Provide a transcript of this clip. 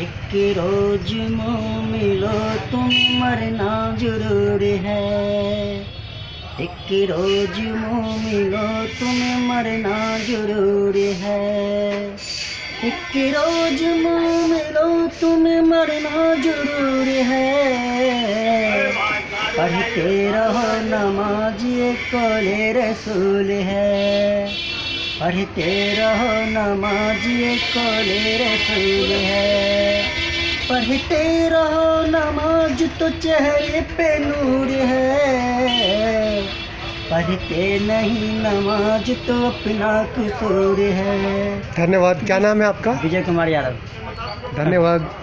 एक रोज मुँह मिलो तुम मरना ज़रूर है। एक रोज मुँह मिलो तुम्हें मरना ज़रूर है। एक रोज मुँह मिलो तुम्हें मरना ज़रूर है। पढ़ते रहो नमाज़ कोले रसूल है। पढ़ते रहो नमाज़ कोले रसूल है। पढ़ते रहो नमाज़ तो चेहरे पे नूर है। पढ़ते नहीं नमाज़ तो अपना कसूर है। धन्यवाद। क्या नाम है आपका? विजय कुमार यादव। धन्यवाद।